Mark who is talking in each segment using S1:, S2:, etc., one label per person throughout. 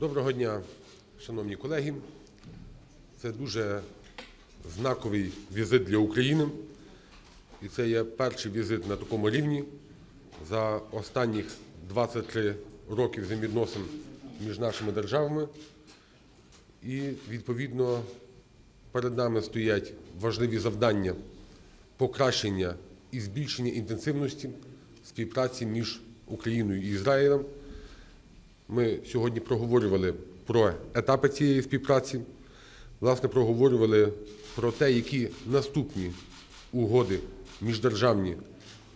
S1: Доброго дня, шановні колеги. Це дуже знаковий візит для України. І це є перший візит на такому рівні за останніх 23 роки взаємовідносин між нашими державами. І, відповідно, перед нами стоять важливі завдання покращення і збільшення інтенсивності співпраці між Україною і Ізраїлем. Ми сьогодні проговорювали про етапи цієї співпраці, власне, проговорювали про те, які наступні угоди міждержавні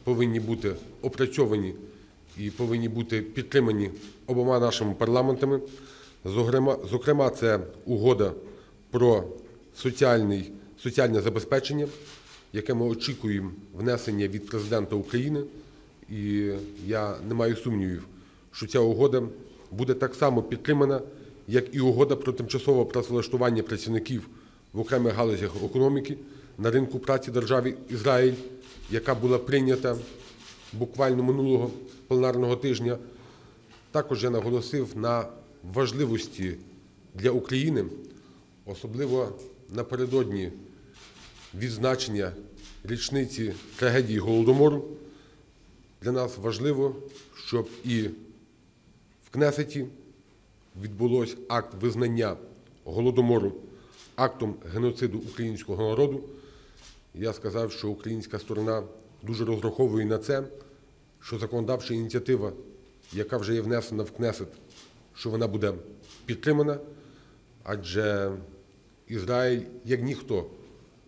S1: повинні бути опрацьовані і повинні бути підтримані обома нашими парламентами. Зокрема, це угода про соціальний, соціальне забезпечення, яке ми очікуємо внесення від Президента України. І я не маю сумнівів, що ця угода буде так само підтримана, як і угода про тимчасове працевлаштування працівників в окремих галузях економіки на ринку праці держави Ізраїль, яка була прийнята буквально минулого пленарного тижня. Також я наголосив на важливості для України, особливо напередодні відзначення річниці трагедії Голодомору. Для нас важливо, щоб і Кнесеті відбулось акт визнання Голодомору актом геноциду українського народу. Я сказав, що українська сторона дуже розраховує на це, що законодавча ініціатива, яка вже є внесена в Кнесет, що вона буде підтримана, адже Ізраїль, як ніхто,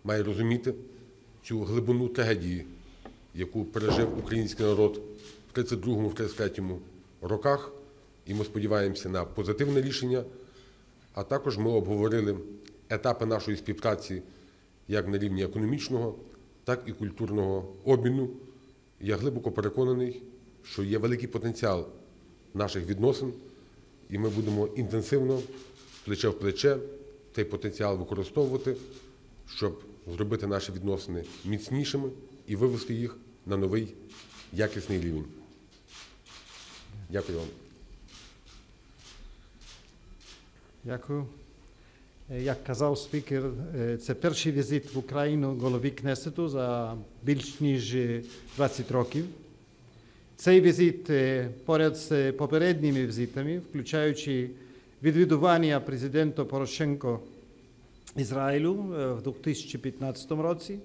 S1: має розуміти цю глибину трагедії, яку пережив український народ в 32-33 роках, і ми сподіваємося на позитивне рішення. А також ми обговорили етапи нашої співпраці як на рівні економічного, так і культурного обміну. Я глибоко переконаний, що є великий потенціал наших відносин, і ми будемо інтенсивно, плече в плече, цей потенціал використовувати, щоб зробити наші відносини міцнішими і вивести їх на новий якісний рівень. Дякую вам.
S2: Дякую. Е, Як казав спікер, е, це перший візит в Україну голови Кнесету за більш ніж е, 20 років. Цей візит е, поряд з попередніми візитами, включаючи відвідування президента Порошенко Ізраїлю е, в 2015 році,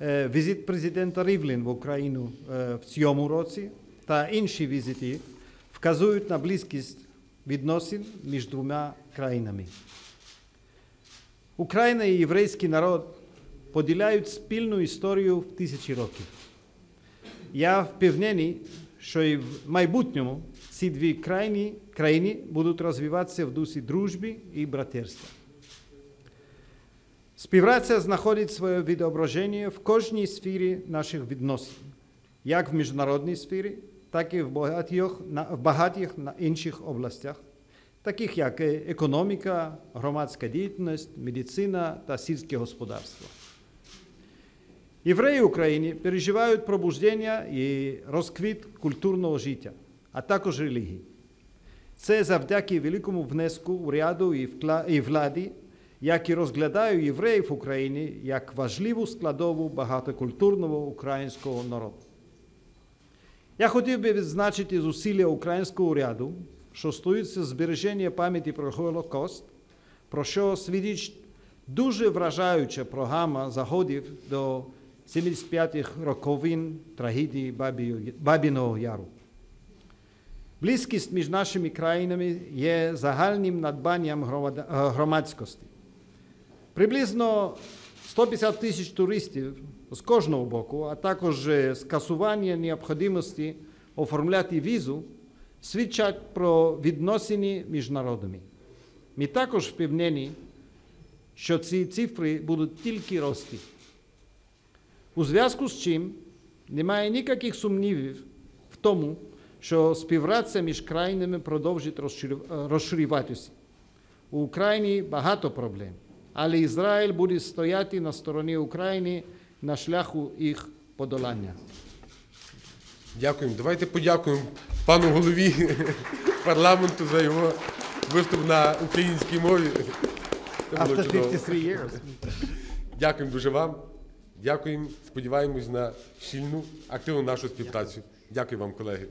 S2: е, візит президента Рівлін в Україну е, в цьому році та інші візити вказують на близькість відносин між двома країнами. Україна і єврейський народ поділяють спільну історію в тисячі років. Я впевнений, що і в майбутньому ці дві країни, країни будуть розвиватися в дусі дружби і братерства. Співпраця знаходить своє відображення в кожній сфері наших відносин, як в міжнародній сфері, так і в багатьох, в багатьох інших областях, таких як е, економіка, громадська діяльність, медицина та сільське господарство. Євреї України переживають пробуждення і розквіт культурного життя, а також релігії. Це завдяки великому внеску уряду і владі, які розглядають євреїв в Україні як важливу складову багатокультурного українського народу. Я хотів би відзначити зусилля українського уряду, що стосуються збереження пам'яті про Голокост, про що свідчить дуже вражаюча програма заходів до 75-х роковин трагедії Бабі- Бабіного Яру. Близькість між нашими країнами є загальним надбанням громадськості. Приблизно 150 тисяч туристів з кожного боку, а також е, скасування необхідності оформляти візу, свідчать про відносини між народами. Ми також впевнені, що ці цифри будуть тільки рости. У зв'язку з чим немає ніяких сумнівів в тому, що співпраця між країнами продовжить розширю- розширюватися. У Україні багато проблем, але Ізраїль буде стояти на стороні України на шляху їх подолання.
S1: Дякуємо. Давайте подякуємо пану голові парламенту за його виступ на українській мові. Це було чудово. Дякуємо дуже вам. Дякуємо. Сподіваємось на щільну, активну нашу співпрацю. Дякую вам, колеги.